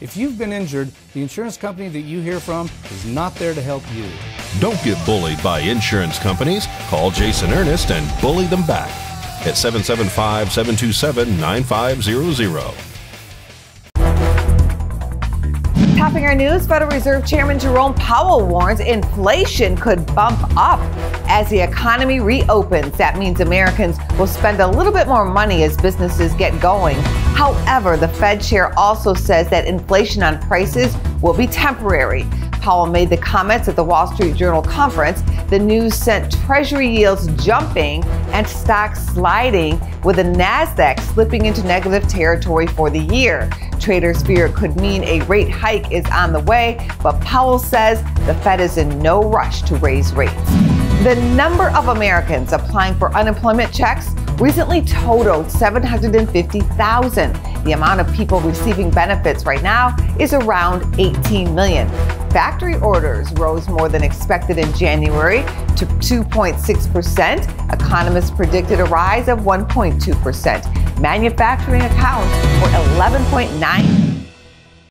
If you've been injured, the insurance company that you hear from is not there to help you. Don't get bullied by insurance companies. Call Jason Ernest and bully them back at 775 727 9500. Topping our news, Federal Reserve Chairman Jerome Powell warns inflation could bump up as the economy reopens. That means Americans will spend a little bit more money as businesses get going. However, the Fed chair also says that inflation on prices will be temporary. Powell made the comments at the Wall Street Journal conference. The news sent Treasury yields jumping and stocks sliding, with the NASDAQ slipping into negative territory for the year. Traders fear it could mean a rate hike is on the way, but Powell says the Fed is in no rush to raise rates. The number of Americans applying for unemployment checks recently totaled 750,000. The amount of people receiving benefits right now is around 18 million. Factory orders rose more than expected in January to 2.6%. Economists predicted a rise of 1.2%. Manufacturing accounts for 11.9